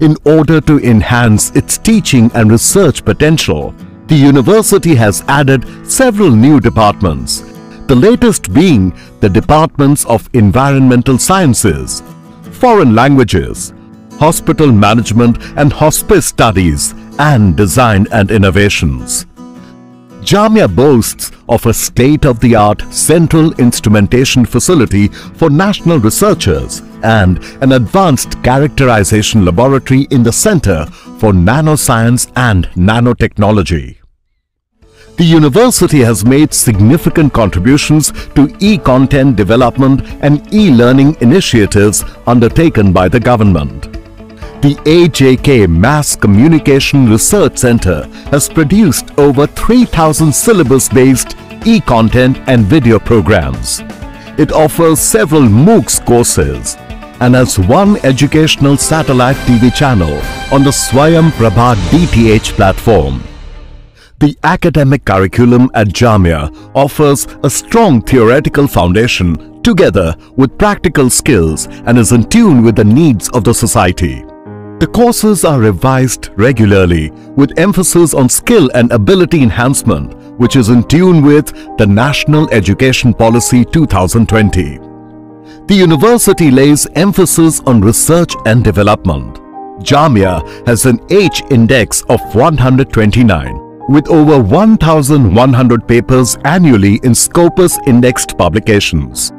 In order to enhance its teaching and research potential, the university has added several new departments, the latest being the Departments of Environmental Sciences, Foreign Languages, Hospital Management and Hospice Studies, and Design and Innovations. Jamia boasts of a state-of-the-art central instrumentation facility for national researchers and an advanced characterization laboratory in the Center for Nanoscience and Nanotechnology. The university has made significant contributions to e-content development and e-learning initiatives undertaken by the government. The AJK Mass Communication Research Center has produced over 3000 syllabus-based e-content and video programs. It offers several MOOCs courses and has one educational satellite TV channel on the Swayam Prabha DTH platform. The academic curriculum at Jamia offers a strong theoretical foundation together with practical skills and is in tune with the needs of the society. The courses are revised regularly with emphasis on skill and ability enhancement which is in tune with the National Education Policy 2020. The university lays emphasis on research and development. Jamia has an H index of 129 with over 1,100 papers annually in Scopus indexed publications.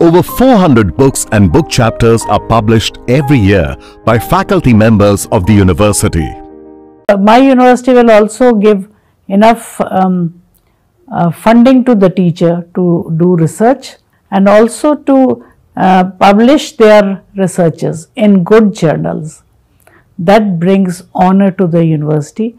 Over 400 books and book chapters are published every year by faculty members of the university. my university will also give enough um, uh, funding to the teacher to do research and also to uh, publish their researches in good journals. That brings honor to the university.